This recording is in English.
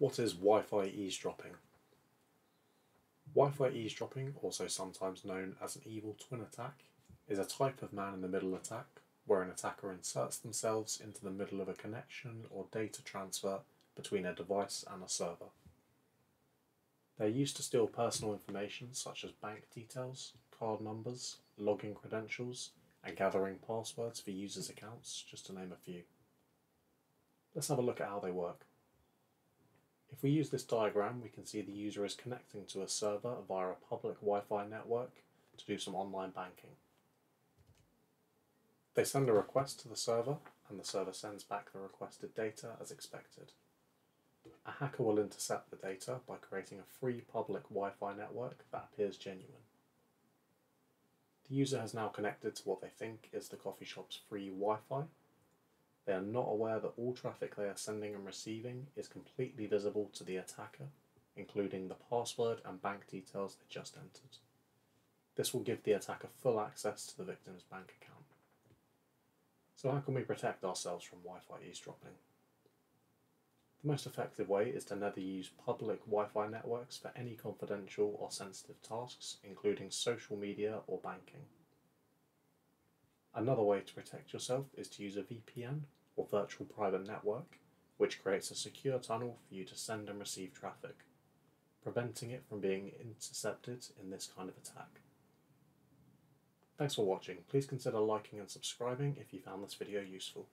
What is Wi-Fi eavesdropping? Wi-Fi eavesdropping, also sometimes known as an evil twin attack, is a type of man-in-the-middle attack where an attacker inserts themselves into the middle of a connection or data transfer between a device and a server. They're used to steal personal information such as bank details, card numbers, login credentials, and gathering passwords for users' accounts, just to name a few. Let's have a look at how they work. If we use this diagram, we can see the user is connecting to a server via a public Wi-Fi network to do some online banking. They send a request to the server, and the server sends back the requested data as expected. A hacker will intercept the data by creating a free public Wi-Fi network that appears genuine. The user has now connected to what they think is the coffee shop's free Wi-Fi they are not aware that all traffic they are sending and receiving is completely visible to the attacker, including the password and bank details they just entered. This will give the attacker full access to the victim's bank account. So, how can we protect ourselves from Wi Fi eavesdropping? The most effective way is to never use public Wi Fi networks for any confidential or sensitive tasks, including social media or banking. Another way to protect yourself is to use a VPN or virtual private network, which creates a secure tunnel for you to send and receive traffic, preventing it from being intercepted in this kind of attack. Thanks for watching. Please consider liking and subscribing if you found this video useful.